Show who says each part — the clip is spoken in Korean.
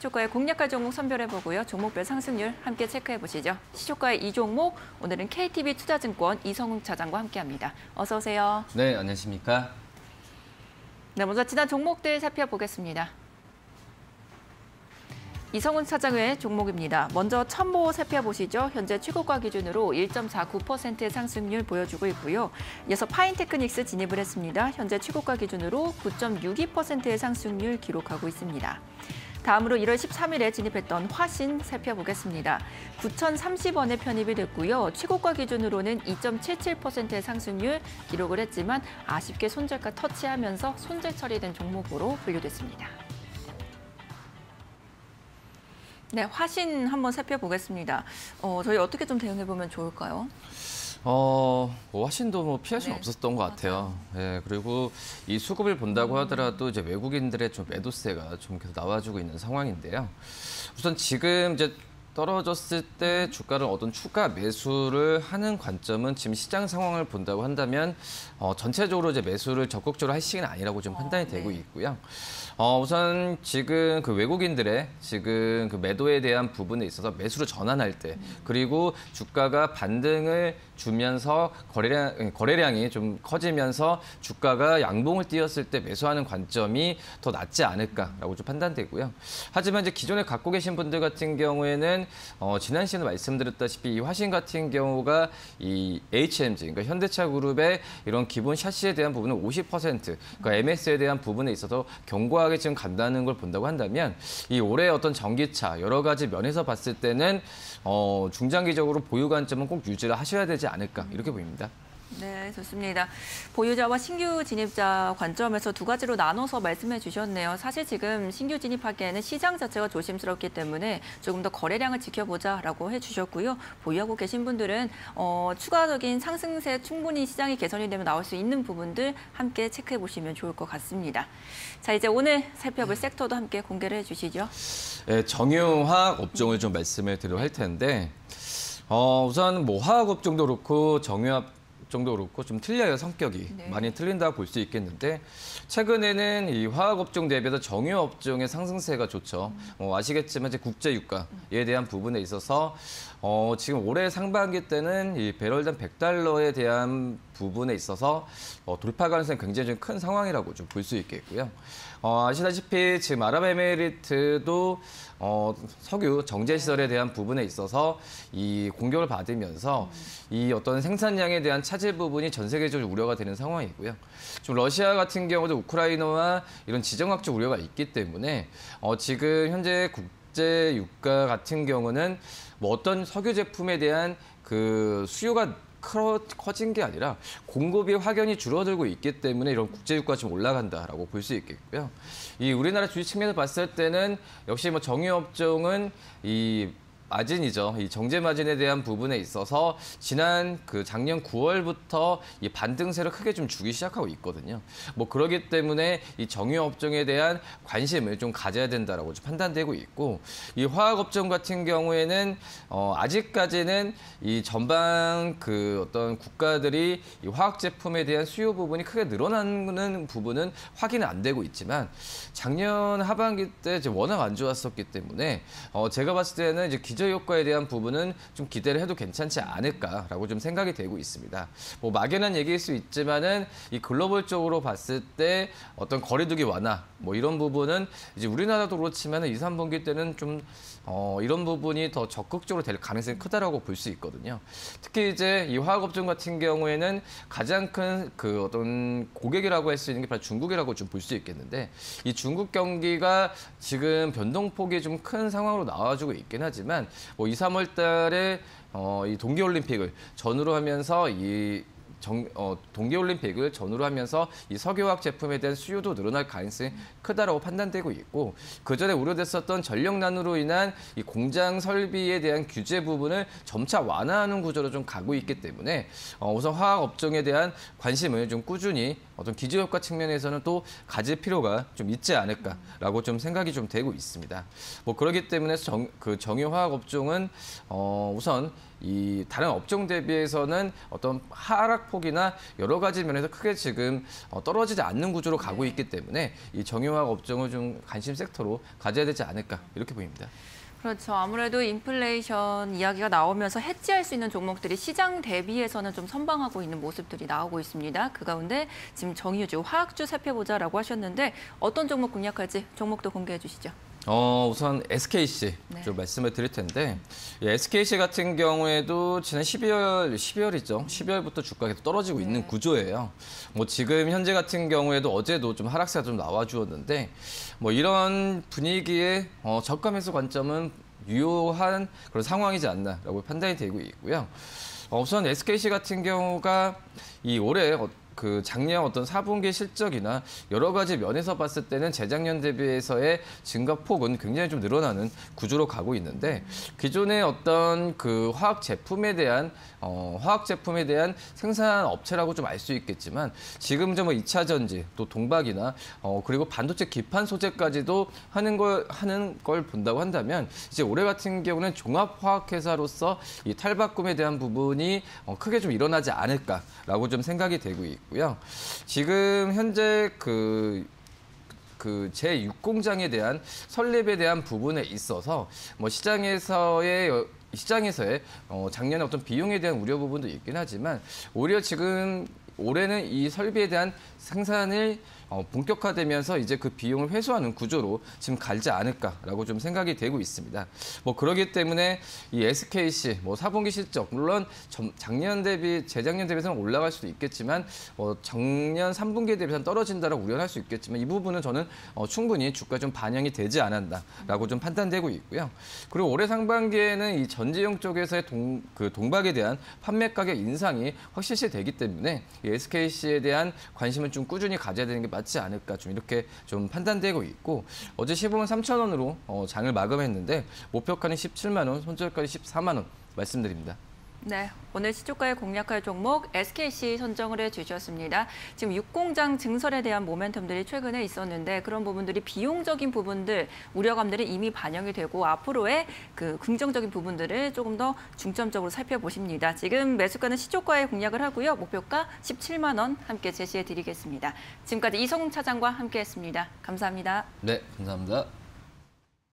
Speaker 1: 시초가의 공략할 종목 선별해보고요. 종목별 상승률 함께 체크해보시죠. 시초가의 이 종목, 오늘은 KTB 투자증권 이성웅 차장과 함께합니다. 어서 오세요.
Speaker 2: 네, 안녕하십니까?
Speaker 1: 네, 먼저 지난 종목들 살펴보겠습니다. 이성훈 차장의 종목입니다. 먼저 첨보 살펴보시죠. 현재 최고가 기준으로 1.49%의 상승률 보여주고 있고요. 이어서 파인테크닉스 진입을 했습니다. 현재 최고가 기준으로 9.62%의 상승률 기록하고 있습니다. 다음으로 1월 13일에 진입했던 화신 살펴보겠습니다. 9,030원에 편입이 됐고요. 최고가 기준으로는 2.77%의 상승률 기록을 했지만 아쉽게 손절가 터치하면서 손절 처리된 종목으로 분류됐습니다. 네, 화신 한번 살펴보겠습니다. 어, 저희 어떻게 좀 대응해 보면 좋을까요?
Speaker 2: 어, 뭐 화신도 뭐 피할 수는
Speaker 1: 네,
Speaker 2: 없었던 것 같아요. 예, 그리고 이 수급을 본다고 하더라도 이제 외국인들의 좀 매도세가 좀 계속 나와주고 있는 상황인데요. 우선 지금 이제 떨어졌을 때 주가를 얻은 추가 매수를 하는 관점은 지금 시장 상황을 본다고 한다면 어, 전체적으로 이제 매수를 적극적으로 할 시기는 아니라고 좀 판단이
Speaker 1: 네.
Speaker 2: 되고 있고요. 어, 우선 지금 그 외국인들의 지금 그 매도에 대한 부분에 있어서 매수를 전환할 때 그리고 주가가 반등을 주면서 거래량, 거래량이 좀 커지면서 주가가 양봉을 띄었을 때 매수하는 관점이 더 낫지 않을까라고 좀 판단되고요. 하지만 이제 기존에 갖고 계신 분들 같은 경우에는 어, 지난 시간에 말씀드렸다시피 이 화신 같은 경우가 이 HMG, 그러니까 현대차 그룹의 이런 기본 샤시에 대한 부분은 50%, 그러니까 MS에 대한 부분에 있어서 견고하게 지금 간다는 걸 본다고 한다면 이 올해 어떤 전기차 여러 가지 면에서 봤을 때는 어, 중장기적으로 보유 관점은 꼭 유지를 하셔야 되지 않을까 이렇게 보입니다.
Speaker 1: 네, 좋습니다. 보유자와 신규 진입자 관점에서 두 가지로 나눠서 말씀해 주셨네요. 사실 지금 신규 진입하기에는 시장 자체가 조심스럽기 때문에 조금 더 거래량을 지켜보자라고 해 주셨고요. 보유하고 계신 분들은 어, 추가적인 상승세 충분히 시장이 개선이 되면 나올 수 있는 부분들 함께 체크해 보시면 좋을 것 같습니다. 자, 이제 오늘 살펴볼 섹터도 함께 공개를 해 주시죠.
Speaker 2: 예, 정유화학 업종을 좀 말씀을 드려 할 텐데 어, 우선 뭐 화학 업종도 그렇고 정유화 업종도 그렇고 좀 틀려요 성격이
Speaker 1: 네.
Speaker 2: 많이 틀린다고 볼 수 있겠는데 최근에는 이 화학 업종 대비해서 정유 업종의 상승세가 좋죠. 어, 아시겠지만 이제 국제 유가에 대한 부분에 있어서 어, 지금 올해 상반기 때는 이 배럴당 100달러에 대한 부분에 있어서 어, 돌파 가능성이 굉장히 좀 큰 상황이라고 좀 볼 수 있겠고요. 어, 아시다시피 지금 아랍에미리트도 어, 석유 정제 시설에 대한 부분에 있어서 이 공격을 받으면서 이 어떤 생산량에 대한 차질 부분이 전 세계적으로 우려가 되는 상황이고요. 좀 러시아 같은 경우도 우크라이나와 이런 지정학적 우려가 있기 때문에 어, 지금 현재 국제 유가 같은 경우는 뭐 어떤 석유 제품에 대한 그 수요가 커, 커진 게 아니라 공급이 확연히 줄어들고 있기 때문에 이런 국제유가가 좀 올라간다라고 볼 수 있겠고요. 이 우리나라 주식 측면에서 봤을 때는 역시 뭐 정유업종은 이 마진이죠. 이 정제 마진에 대한 부분에 있어서 지난 그 작년 9월부터 이 반등세를 크게 좀 주기 시작하고 있거든요. 뭐 그러기 때문에 이 정유 업종에 대한 관심을 좀 가져야 된다라고 좀 판단되고 있고 이 화학 업종 같은 경우에는 어 아직까지는 이 전방 그 어떤 국가들이 이 화학 제품에 대한 수요 부분이 크게 늘어나는 부분은 확인은 안 되고 있지만 작년 하반기 때 이제 워낙 안 좋았었기 때문에 어 제가 봤을 때는 이제 기저 효과에 대한 부분은 좀 기대를 해도 괜찮지 않을까라고 좀 생각이 되고 있습니다. 뭐 막연한 얘기일 수 있지만은 이 글로벌적으로 봤을 때 어떤 거리두기 완화 뭐 이런 부분은 이제 우리나라도 그렇지만 2, 3분기 때는 좀 어, 이런 부분이 더 적극적으로 될 가능성이 크다라고 볼 수 있거든요. 특히 이제 이 화학업종 같은 경우에는 가장 큰 그 어떤 고객이라고 할 수 있는 게 바로 중국이라고 좀 볼 수 있겠는데 이 중국 경기가 지금 변동폭이 좀 큰 상황으로 나와주고 있긴 하지만 뭐 2, 3월 달에 어, 이 동계올림픽을 전후로 하면서 이 정, 어, 동계올림픽을 전후로 하면서 이 석유화학 제품에 대한 수요도 늘어날 가능성이 크다라고 판단되고 있고 그 전에 우려됐었던 전력난으로 인한 이 공장 설비에 대한 규제 부분을 점차 완화하는 구조로 좀 가고 있기 때문에 어, 우선 화학 업종에 대한 관심을 좀 꾸준히 어떤 기저효과 측면에서는 또 가질 필요가 좀 있지 않을까라고 좀 생각이 좀 되고 있습니다. 뭐 그렇기 때문에 정, 그 정유화학 업종은 어, 우선 이 다른 업종 대비해서는 어떤 하락폭이나 여러 가지 면에서 크게 지금 어, 떨어지지 않는 구조로 가고 있기 때문에 이 정유화학 업종을 좀 관심 섹터로 가져야 되지 않을까 이렇게 보입니다.
Speaker 1: 그렇죠. 아무래도 인플레이션 이야기가 나오면서 해지할 수 있는 종목들이 시장 대비해서는 좀 선방하고 있는 모습들이 나오고 있습니다. 그 가운데 지금 정유주, 화학주 살펴보자라고 하셨는데 어떤 종목 공략할지 종목도 공개해 주시죠.
Speaker 2: 어, 우선 SKC
Speaker 1: 네.
Speaker 2: 좀 말씀을 드릴 텐데 이 SKC 같은 경우에도 지난 12월 12월이죠. 12월부터 주가가 계속 떨어지고
Speaker 1: 네.
Speaker 2: 있는 구조예요. 뭐 지금 현재 같은 경우에도 어제도 좀 하락세가 좀 나와 주었는데 뭐 이런 분위기에 어, 저가 매수 관점은 유효한 그런 상황이지 않나라고 판단이 되고 있고요. 어, 우선 SKC 같은 경우가 이 올해 어, 그 작년 어떤 4분기 실적이나 여러 가지 면에서 봤을 때는 재작년 대비해서의 증가폭은 굉장히 좀 늘어나는 구조로 가고 있는데 기존의 어떤 그 화학 제품에 대한 어, 화학 제품에 대한 생산 업체라고 좀 알 수 있겠지만 지금 좀뭐 2차 전지 또 동박이나 어, 그리고 반도체 기판 소재까지도 하는 걸 하는 걸 본다고 한다면 이제 올해 같은 경우는 종합 화학 회사로서 이 탈바꿈에 대한 부분이 어, 크게 좀 일어나지 않을까라고 좀 생각이 되고 있고 요. 지금 현재 그 그 제 6공장에 대한 설립에 대한 부분에 있어서 뭐 시장에서의 여- 시장에서의 어, 작년에 어떤 비용에 대한 우려 부분도 있긴 하지만 오히려 지금 올해는 이 설비에 대한 생산을 어, 본격화되면서 이제 그 비용을 회수하는 구조로 지금 갈지 않을까라고 좀 생각이 되고 있습니다. 뭐 그러기 때문에 이 SKC 뭐 4분기 실적 물론 점- 작년 대비 재작년 대비해서는 올라갈 수도 있겠지만 어, 작년 3분기에 대비해서는 떨어진다라고 우려할 수 있겠지만 이 부분은 저는 어, 충분히 주가 좀 반영이 되지 않았나라고 좀 판단되고 있고요. 그리고 올해 상반기에는 이 전지용 쪽에서의 동, 그 동박에 대한 판매 가격 인상이 확실시 되기 때문에 이 SKC에 대한 관심을 좀 꾸준히 가져야 되는 게 맞지 않을까 좀 이렇게 좀 판단되고 있고 어제 15만 3천 원으로 어, 장을 마감했는데 목표가는 17만 원, 손절가는 14만 원 말씀드립니다.
Speaker 1: 네, 오늘 시초가에 공략할 종목 SKC 선정을 해주셨습니다. 지금 육공장 증설에 대한 모멘텀들이 최근에 있었는데 그런 부분들이 비용적인 부분들, 우려감들이 이미 반영이 되고 앞으로의 그 긍정적인 부분들을 조금 더 중점적으로 살펴보십니다. 지금 매수가는 시초가에 공략을 하고요. 목표가 17만 원 함께 제시해 드리겠습니다. 지금까지 이성웅 차장과 함께했습니다. 감사합니다.
Speaker 2: 네, 감사합니다.